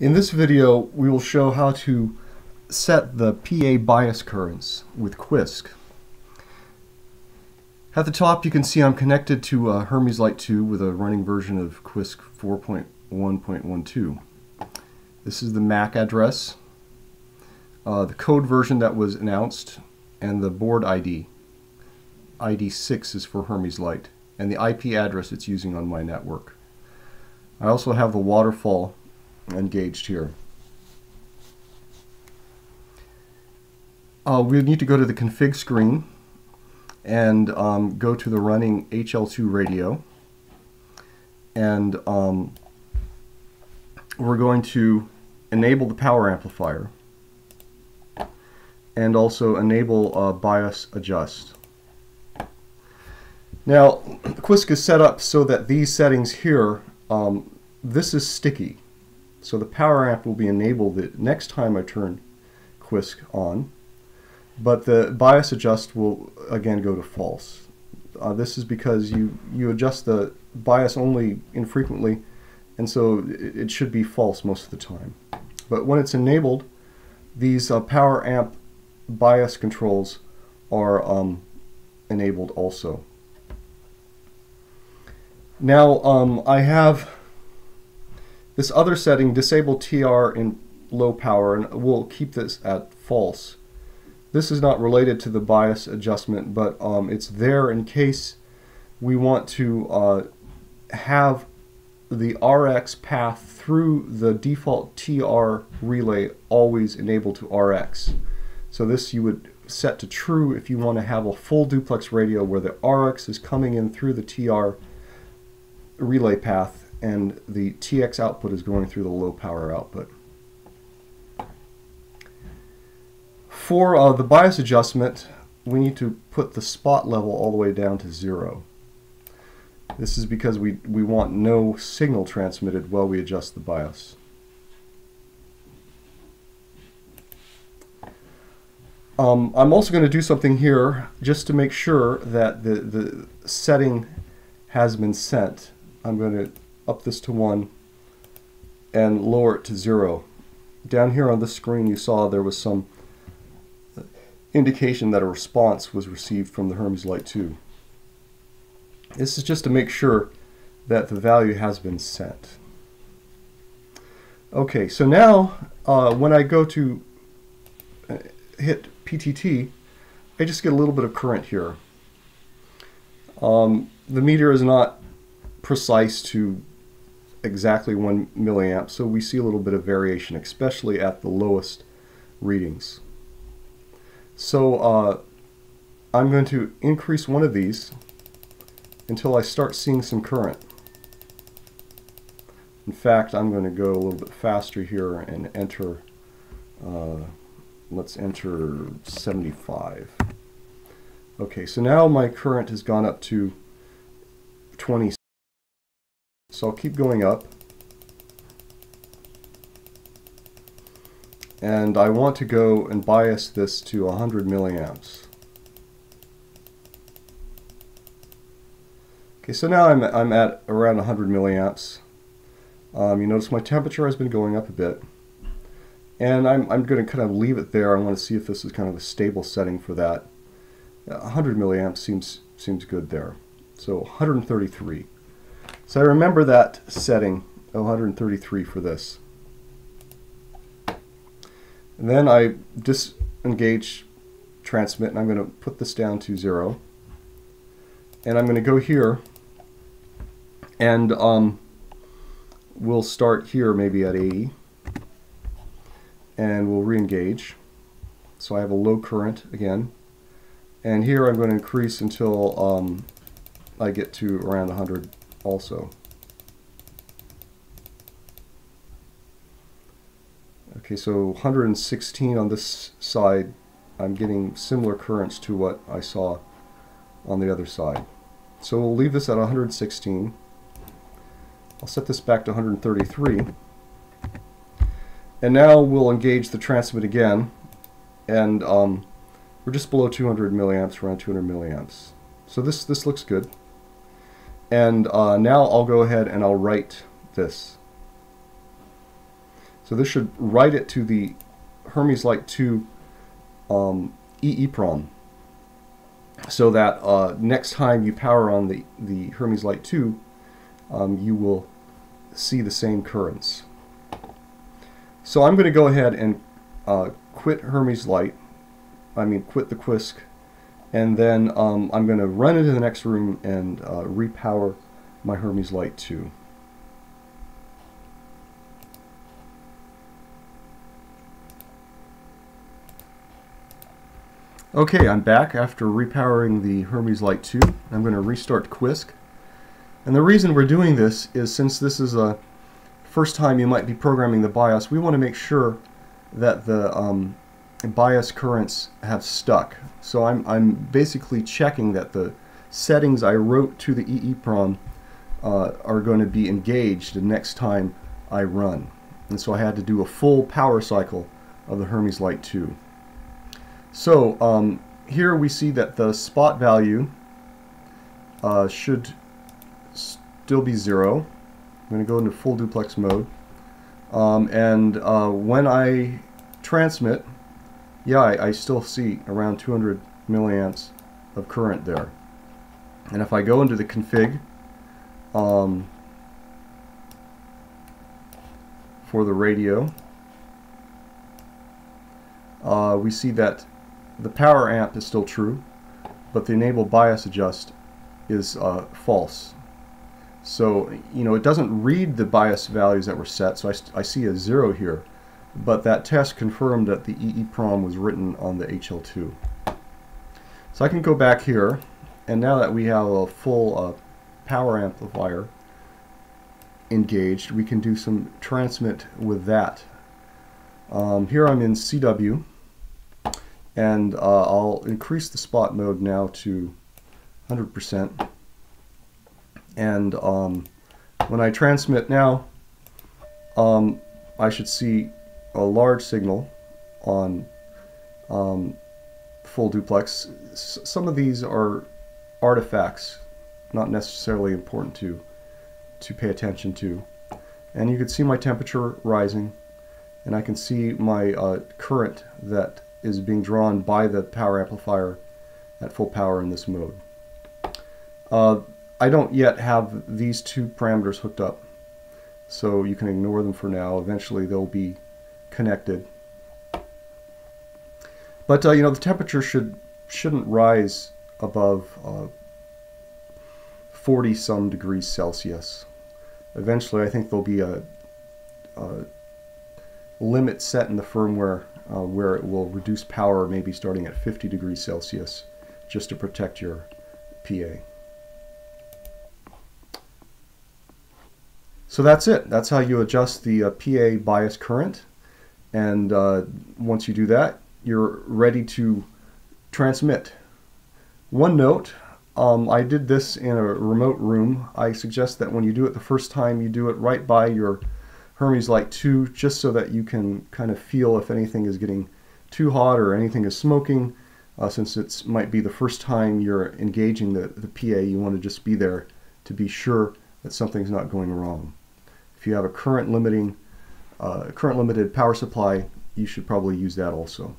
In this video, we will show how to set the PA bias currents with Quisk. At the top, you can see I'm connected to uh, Hermes Lite 2 with a running version of Quisk 4.1.12. This is the MAC address, uh, the code version that was announced, and the board ID. ID 6 is for Hermes Lite, and the IP address it's using on my network. I also have the waterfall engaged here. Uh, we need to go to the config screen and um, go to the running HL2 radio and um, we're going to enable the power amplifier and also enable uh, bias adjust. Now, Quisk is set up so that these settings here, um, this is sticky. So the power amp will be enabled the next time I turn Quisk on, but the bias adjust will again go to false. Uh, this is because you, you adjust the bias only infrequently, and so it, it should be false most of the time. But when it's enabled, these uh, power amp bias controls are um, enabled also. Now um, I have this other setting, disable TR in low power, and we'll keep this at false. This is not related to the bias adjustment, but um, it's there in case we want to uh, have the RX path through the default TR relay always enabled to RX. So this you would set to true if you want to have a full duplex radio where the RX is coming in through the TR relay path and the TX output is going through the low power output. For uh, the bias adjustment, we need to put the spot level all the way down to zero. This is because we, we want no signal transmitted while we adjust the bias. Um, I'm also going to do something here just to make sure that the, the setting has been sent. I'm going to up this to 1 and lower it to 0. Down here on the screen you saw there was some indication that a response was received from the Hermes Lite 2. This is just to make sure that the value has been sent. Okay, so now uh, when I go to uh, hit PTT, I just get a little bit of current here. Um, the meter is not precise to exactly 1 milliamp, so we see a little bit of variation, especially at the lowest readings. So uh, I'm going to increase one of these until I start seeing some current. In fact, I'm going to go a little bit faster here and enter, uh, let's enter 75. Okay, so now my current has gone up to 20 so I'll keep going up. And I want to go and bias this to 100 milliamps. Okay, so now I'm, I'm at around 100 milliamps. Um, you notice my temperature has been going up a bit. And I'm, I'm going to kind of leave it there. I want to see if this is kind of a stable setting for that. 100 milliamps seems, seems good there. So 133. So I remember that setting, 133 for this. And then I disengage transmit and I'm going to put this down to zero. And I'm going to go here and um, we'll start here maybe at 80 and we'll re-engage. So I have a low current again. And here I'm going to increase until um, I get to around 100 also. Okay, so 116 on this side, I'm getting similar currents to what I saw on the other side. So we'll leave this at 116. I'll set this back to 133. And now we'll engage the transmit again. And um, we're just below 200 milliamps, around 200 milliamps. So this, this looks good. And uh, now I'll go ahead and I'll write this. So this should write it to the Hermes Lite 2 um, EEPROM so that uh, next time you power on the, the Hermes Lite 2, um, you will see the same currents. So I'm going to go ahead and uh, quit Hermes Lite, I mean quit the Quisk, and then um, I'm going to run into the next room and uh, repower my Hermes Lite 2. Okay, I'm back after repowering the Hermes Lite 2. I'm going to restart Quisk. And the reason we're doing this is since this is a first time you might be programming the bias, we want to make sure that the um, bias currents have stuck. So I'm, I'm basically checking that the settings I wrote to the EEPROM uh, are going to be engaged the next time I run. And so I had to do a full power cycle of the Hermes Lite 2. So um, here we see that the spot value uh, should still be zero. I'm going to go into full duplex mode. Um, and uh, when I transmit, yeah, I, I, still see around 200 milliamps of current there. And if I go into the config um, for the radio, uh, we see that the power amp is still true, but the enable bias adjust is uh, false. So, you know, it doesn't read the bias values that were set, so I, I see a zero here. But that test confirmed that the EEPROM was written on the HL2. So I can go back here, and now that we have a full uh, power amplifier engaged, we can do some transmit with that. Um, here I'm in CW, and uh, I'll increase the spot mode now to 100% and um, when I transmit now um, I should see a large signal on um, full duplex S some of these are artifacts not necessarily important to to pay attention to and you can see my temperature rising and I can see my uh, current that is being drawn by the power amplifier at full power in this mode. Uh, I don't yet have these two parameters hooked up, so you can ignore them for now. Eventually they'll be connected. But uh, you know the temperature should shouldn't rise above uh, 40 some degrees Celsius. Eventually, I think there'll be a, a limit set in the firmware uh, where it will reduce power maybe starting at 50 degrees Celsius just to protect your PA. So that's it. That's how you adjust the uh, PA bias current. And uh, once you do that, you're ready to transmit. One note, um, I did this in a remote room. I suggest that when you do it the first time, you do it right by your Hermes Lite 2 just so that you can kind of feel if anything is getting too hot or anything is smoking. Uh, since it might be the first time you're engaging the, the PA, you want to just be there to be sure that something's not going wrong. If you have a current limiting, Uh, current limited power supply, you should probably use that also.